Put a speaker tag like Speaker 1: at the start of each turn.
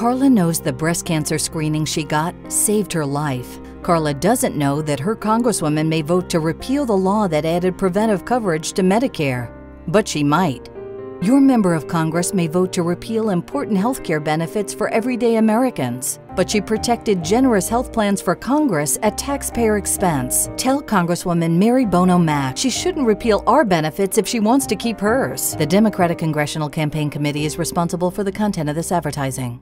Speaker 1: Carla knows the breast cancer screening she got saved her life. Carla doesn't know that her congresswoman may vote to repeal the law that added preventive coverage to Medicare. But she might. Your member of Congress may vote to repeal important health care benefits for everyday Americans, but she protected generous health plans for Congress at taxpayer expense. Tell Congresswoman Mary Bono Mack she shouldn't repeal our benefits if she wants to keep hers. The Democratic Congressional Campaign Committee is responsible for the content of this advertising.